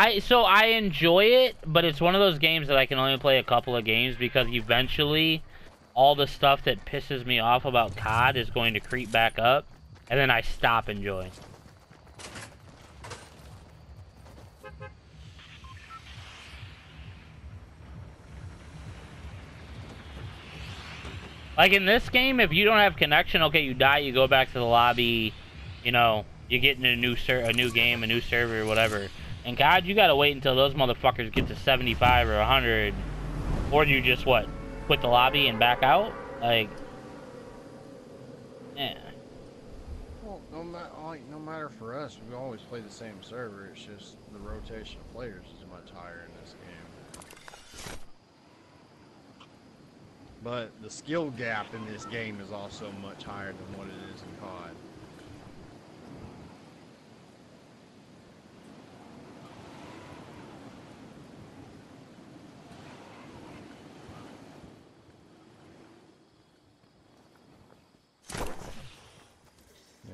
I so I enjoy it, but it's one of those games that I can only play a couple of games because eventually all the stuff that pisses me off about COD is going to creep back up, and then I stop enjoying. Like in this game, if you don't have connection, okay, you die, you go back to the lobby, you know, you get in a new ser a new game, a new server, whatever. And God, you gotta wait until those motherfuckers get to 75 or 100, or you just what, quit the lobby and back out? Like, yeah. Well, no matter like, no matter for us, we always play the same server. It's just the rotation of players is much higher in this game. But the skill gap in this game is also much higher than what it is in COD.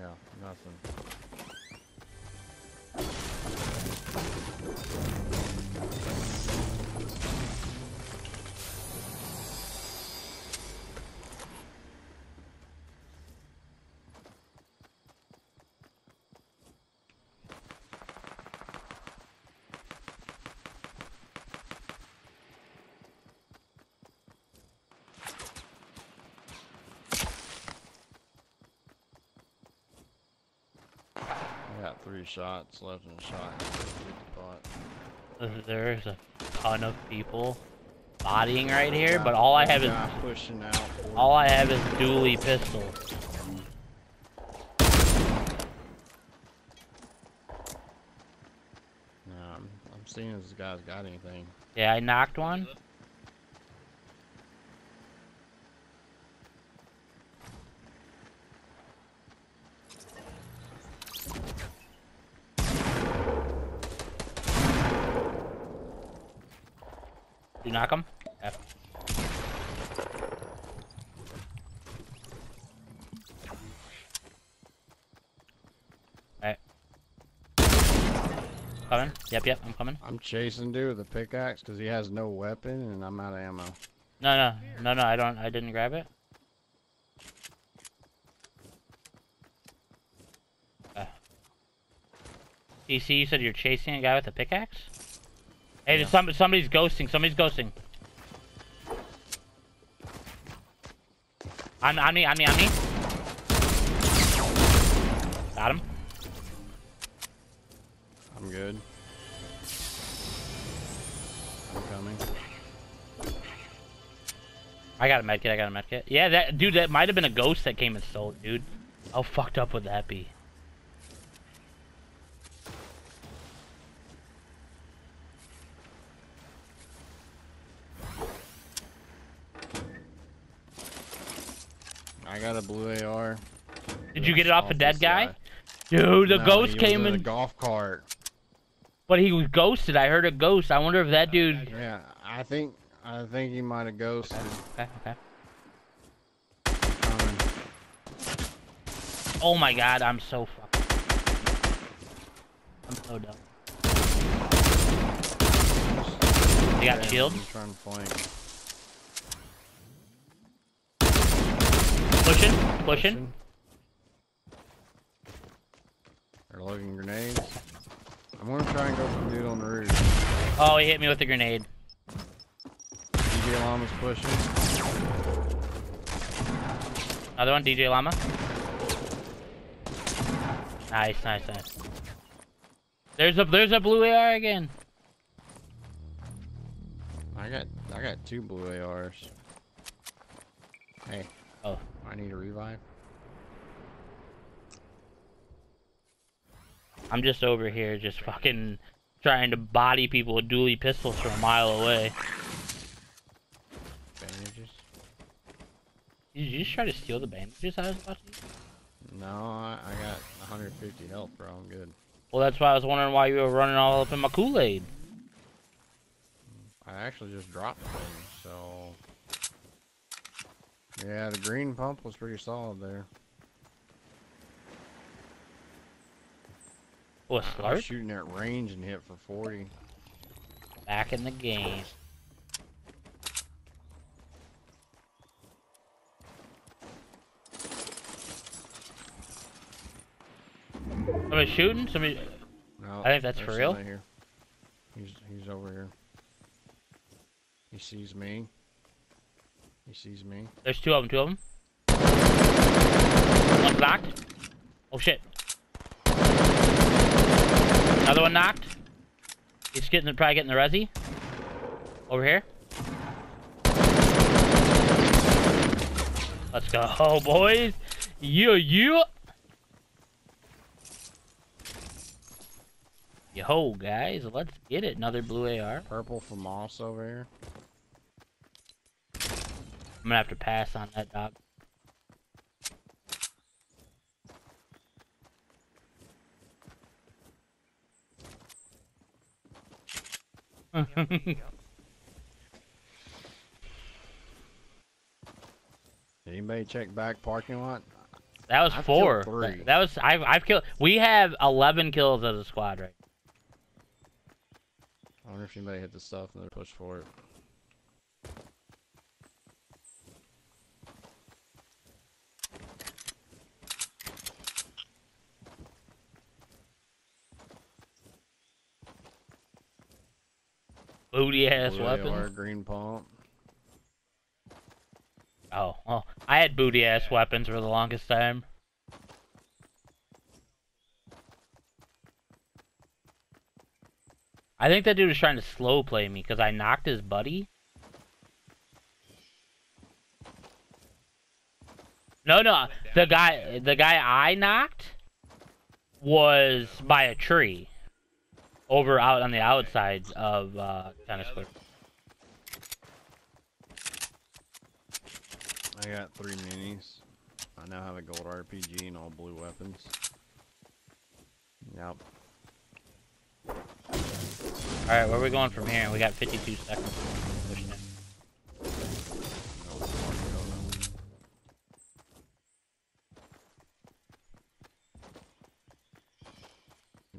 Yeah, nothing. Three shots left in the shot. There's a ton of people bodying right here, but all I have is pushing out. all I have is dually pistols. Nah, I'm, I'm seeing if this guy's got anything. Yeah, I knocked one. You knock him? Alright. Coming? Yep, yep, I'm coming. I'm chasing dude with a pickaxe because he has no weapon and I'm out of ammo. No, no, no, no, I don't, I didn't grab it. Uh. DC, you said you're chasing a guy with a pickaxe? Hey, there's some, somebody's ghosting, somebody's ghosting. On, on me, on me, on me. Got him. I'm good. I'm coming. I got a medkit, I got a medkit. Yeah, that, dude, that might have been a ghost that came and stole it, dude. How fucked up would that be? I got a blue AR. Did you get it off a dead guy? Dude, the No, ghost came in a golf cart. but he was ghosted. I heard a ghost. I wonder if that dude. Yeah, I think I think he might have ghosted. Okay, okay. Coming. Oh my god, I'm so fucked. I'm so dumb. They got Yeah, shield. I'm trying to flank. Pushing, pushing. They're loading grenades. I'm gonna try and go for the dude on the roof. Oh, he hit me with a grenade. DJ Llama's pushing. Another one, DJ Llama. Nice, nice, nice. There's a there's a blue AR again. I got I got two blue ARs. Hey. Oh. I need a revive. I'm just over here, just fucking trying to body people with dually pistols from a mile away. Bandages? Did you just try to steal the bandages I was about to use? No, I, I got 150 health, bro. I'm good. Well, that's why I was wondering why you were running all up in my Kool-Aid. I actually just dropped things, so. Yeah, the green pump was pretty solid there. I was slurp? shooting at range and hit for 40. Back in the game. Somebody shooting? Somebody. No, I think that's for real. Here. He's he's over here. He sees me. He sees me. There's two of them. Two of them. One's knocked. Oh shit. Another one knocked. He's getting probably getting the resi. Over here. Let's go, oh, boys. Yeah, yeah. Yo, guys, let's get it. Another blue AR. Purple from Moss over here. I'm gonna have to pass on that dog. Did anybody check back parking lot? that was I've four. three. That, that was I've I've killed. We have eleven kills as a squad right. I wonder if anybody hit the stuff and they pushed for it. Ass Blue weapons. AR, green pump. Oh, well, I had booty ass weapons for the longest time. I think that dude was trying to slow play me because I knocked his buddy. No, no, the guy, the guy I knocked was by a tree over out on the outside of uh, tennis court. I got three minis. I now have a gold RPG and all blue weapons. Yep. All right, where are we going from here? We got 52 seconds. Pushing it. No, it's hard to go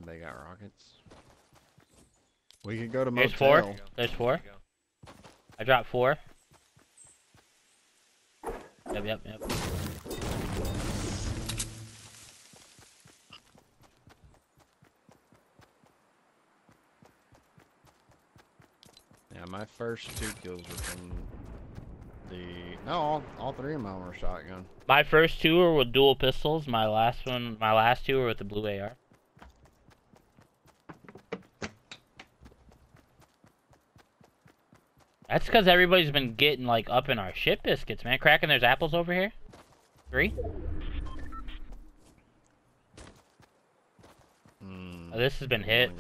now. They got rockets. We could go to There's motel. four. There's four. I dropped four. Yep, yep, yep. Yeah, my first two kills were from the. No, all, all three of them were shotgun. My first two were with dual pistols. My last one, my last two were with the blue AR. That's because everybody's been getting like up in our shit biscuits, man. Kraken there's apples over here. Three. Hmm. Oh, this has been hit.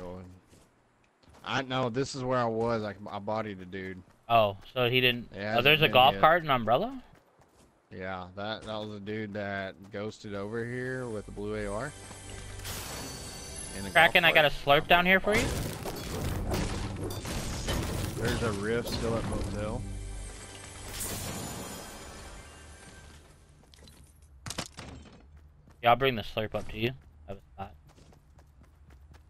I know this is where I was. I, I bodied a dude. Oh, so he didn't. Yeah, oh, there's a golf hit. cart and umbrella. Yeah, that that was a dude that ghosted over here with the blue AR. Kraken, I got a slurp down here for you. There's a rift still at motel. Yeah, I'll bring the slurp up to you. I have a spot.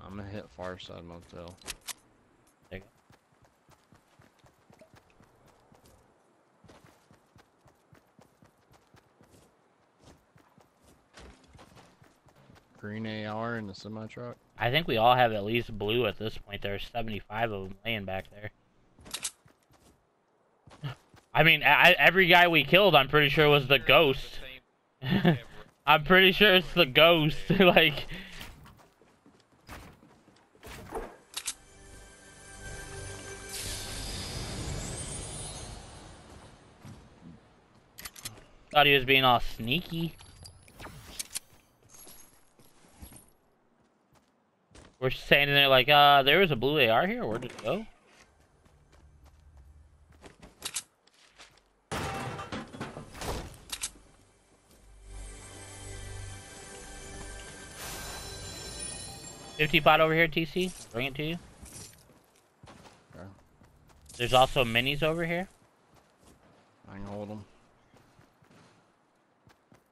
I'm gonna hit far side motel. There you go. Green AR in the semi truck. I think we all have at least blue at this point. There's 75 of them laying back there. I mean, I, every guy we killed, I'm pretty sure was the ghost. I'm pretty sure it's the ghost. like, thought he was being all sneaky. We're standing there like, uh, there was a blue AR here. Where did it go? Fifty pot over here, TC. Bring it to you. Okay. There's also minis over here. I can hold them.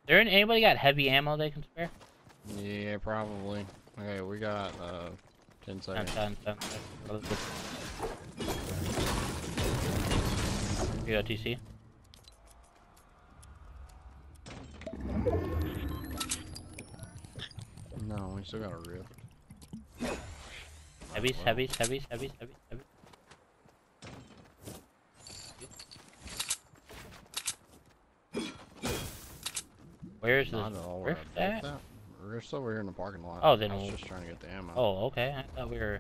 There ain't anybody got heavy ammo they can spare? Yeah, probably. Okay, we got uh, 10 10, seconds. 10, 10, 10. You got TC? No, we still got a rift. Heavies, Wow. heavies, heavies, heavies, heavies, heavies. Where's the Not at all where rift I built at? that. Rift's over here in the parking lot. Oh, then I was we'll- just trying to get the ammo. Oh, okay. I thought we were.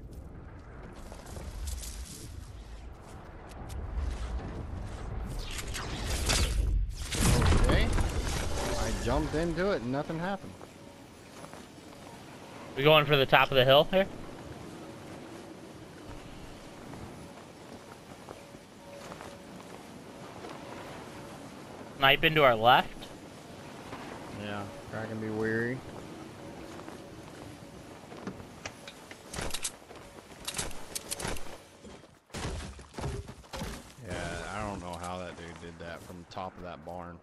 Okay. I jumped into it and nothing happened. We going for the top of the hill here? Snipe into our left. Yeah, I can be weary. Yeah, I don't know how that dude did that from the top of that barn.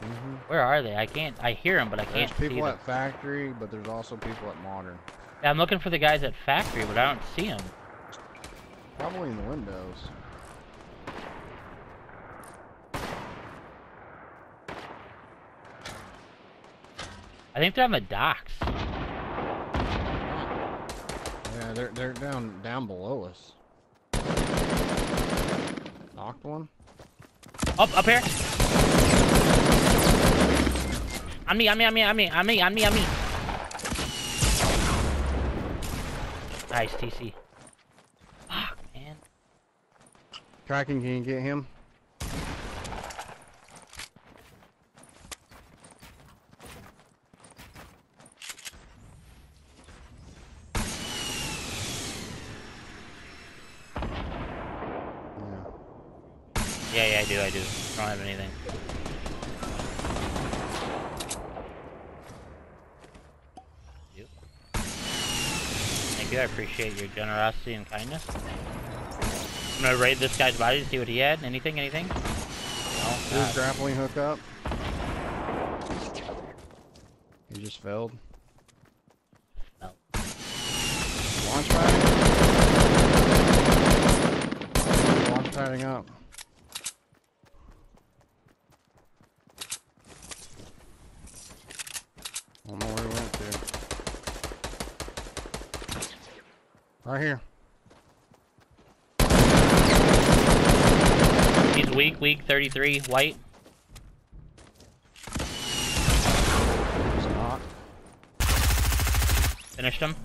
hmm Where are they? I can't. I hear them, but I can't see people at factory, but there's also people at modern. Yeah, I'm looking for the guys at factory, but I don't see them. Probably in the windows. I think they're on the docks. Yeah, they're they're down down below us. Knocked one. Up, up here. On me, on me, on me, on me, on me, on me, on me. Nice, TC. Fuck, man. Kraken, can you get him? Yeah. Yeah, yeah, I do, I do. I don't have anything. You. Thank you, I appreciate your generosity and kindness. I'm gonna raid this guy's body to see what he had. Anything, anything? No? His uh, grappling hook up. He just failed. No. Launch pad. Launch padding up. I don't know where he went to. Right here. He's weak, weak, 33, white. He's not. Finished him.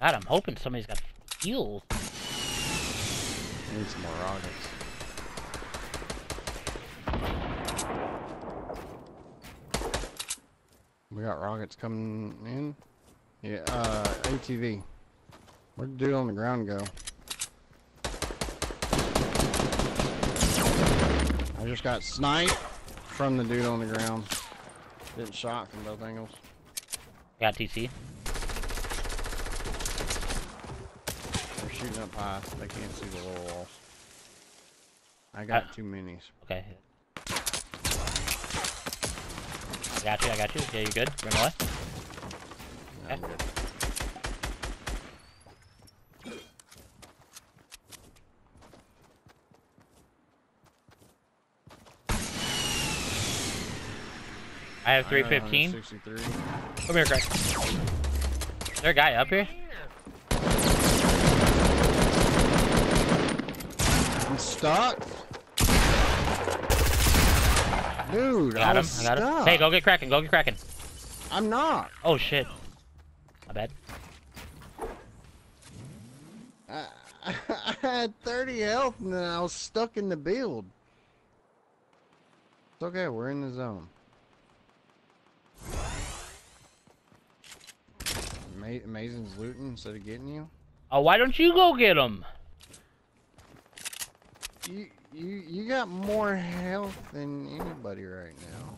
God, I'm hoping somebody's got heals. Need some more rockets. We got rockets coming in. Yeah, uh, ATV. Where'd the dude on the ground go? I just got sniped from the dude on the ground. Getting shot from both angles. Got TC. They're shooting up high. They can't see the lower walls. I got Uh, two minis. Okay. I got you, I got you. Yeah, you good? Run away. I'm good. I have 315. 163. Come here, Craig. Is there a guy up here? I'm stuck. Dude, I Got him, was I got him. Hey, go get Kraken, go get Kraken. I'm not. Oh, shit. My bad. I, I had 30 health and then I was stuck in the build. It's okay, we're in the zone. Ma- Maizin's looting instead of getting you. Oh, why don't you go get him? You you you got more health than anybody right now.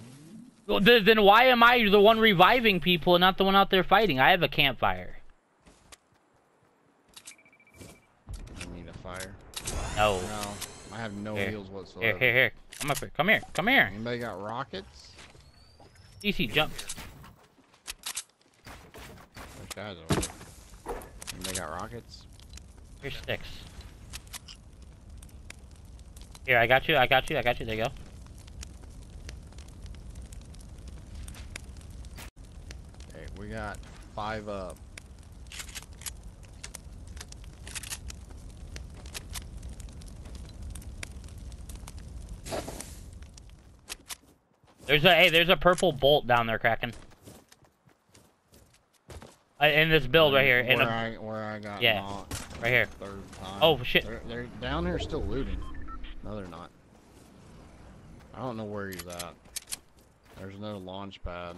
Well, th- Then why am I the one reviving people and not the one out there fighting? I have a campfire. I need a fire. No. No, I have no Here. heals Here, whatsoever. here, here. Come up here. Come here. Come here. Anybody got rockets? DC, jump. Guys over they got rockets. Here's sticks. Here, I got you, I got you, I got you, there you go. Okay, we got five up. There's a, hey, there's a purple bolt down there, Kraken. Uh, in this build right here, in Where a, I where I got Yeah. knocked right here. Oh, shit. They're, they're down here still looting. No, they're not. I don't know where he's at. There's no launch pad.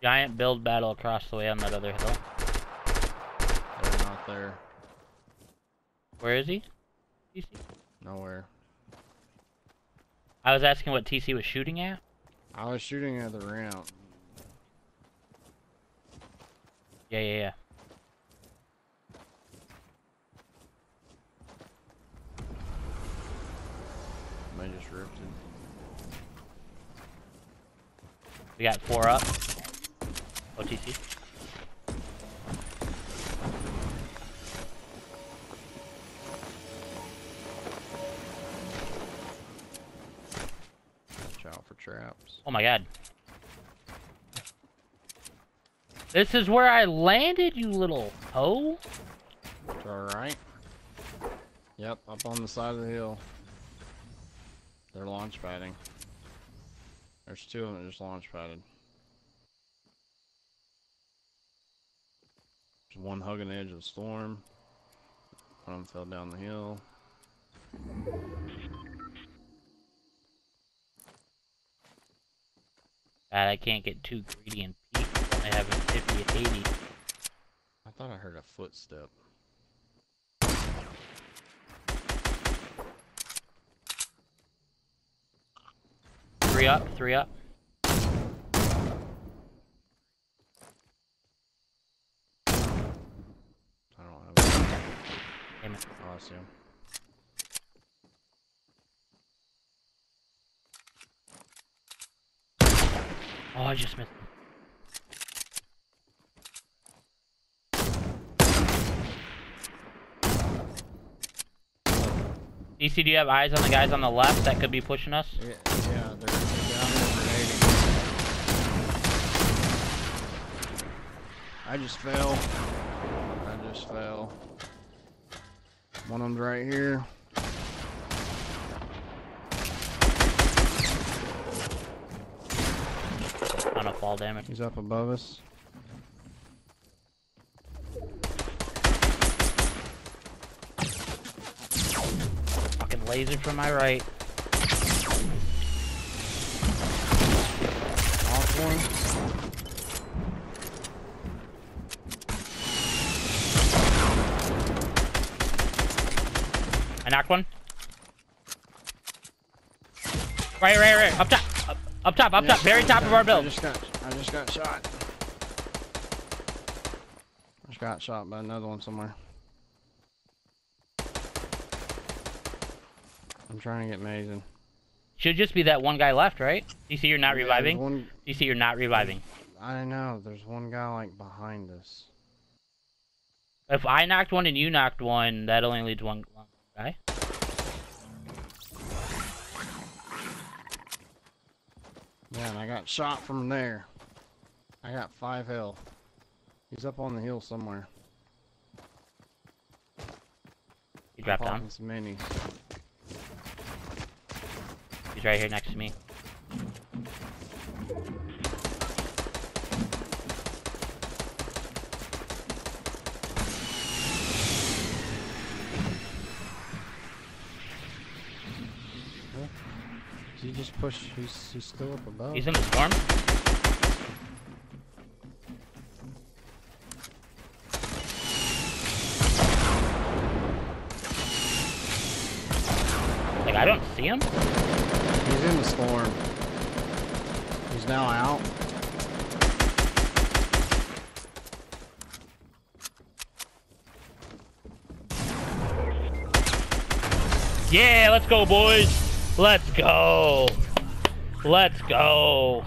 Giant build battle across the way on that other hill. They're not there. Where is he? Nowhere. I was asking what TC was shooting at. I was shooting at the ramp. Yeah, yeah, yeah. They just ripped it. We got four up. Oh, OTC. Oh my god. This is where I landed, you little hoe. Alright. Yep, up on the side of the hill. They're launch padding. There's two of them just launch padded. There's one hugging the edge of the storm. One of them fell down the hill. God, I can't get too greedy and peek when I have a 50 at 80. I thought I heard a footstep. Three up, three up. I don't have it. Damn it. Oh, I see him. Oh, I just missed him. DC, do you have eyes on the guys on the left that could be pushing us? Yeah, yeah, they're, they're down there grenading. I just fell. I just fell. One of them's right here. Fall damage. He's up above us. Fucking laser from my right. Off one. I knocked one. Right, right, right. Up top. Up, up top, up Yeah, top. Very top of our I build. I just got shot. I just got shot by another one somewhere. I'm trying to get Mason. Should just be that one guy left, right? DC, you're not Yeah, reviving? One, DC, you're not reviving. I know. There's one guy like behind us. If I knocked one and you knocked one, that only leads one one guy. Yeah, and I got shot from there. I got five health. He's up on the hill somewhere. He dropped down. Some minis. He's right here next to me. He just push? He's, he's still up above. He's in the storm. I don't see him. He's in the storm. He's now out. Yeah, let's go, boys. Let's go. Let's go.